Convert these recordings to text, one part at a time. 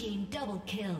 Team double kill.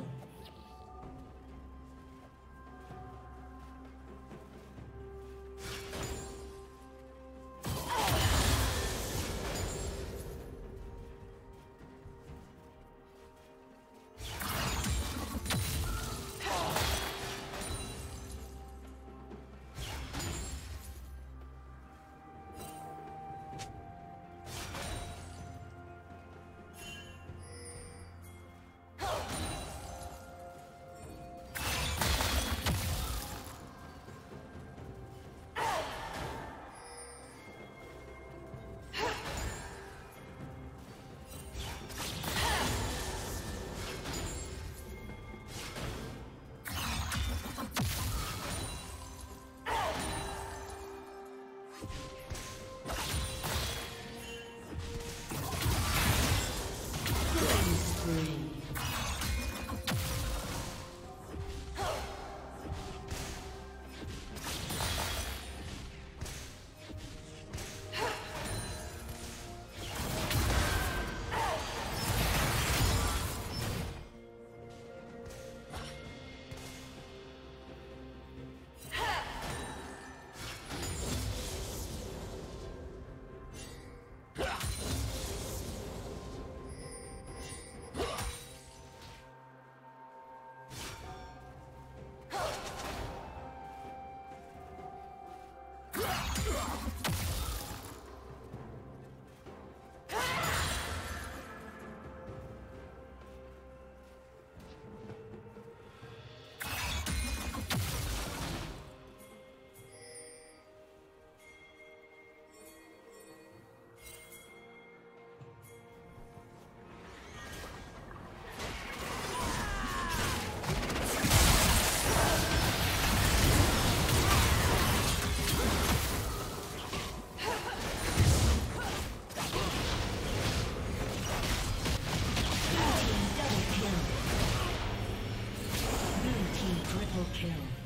Kill.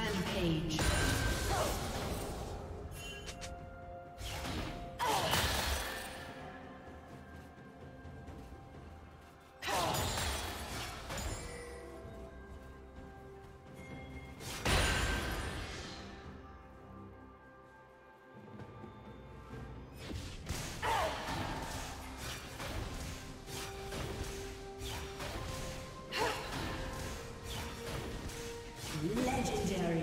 Rampage. Legendary.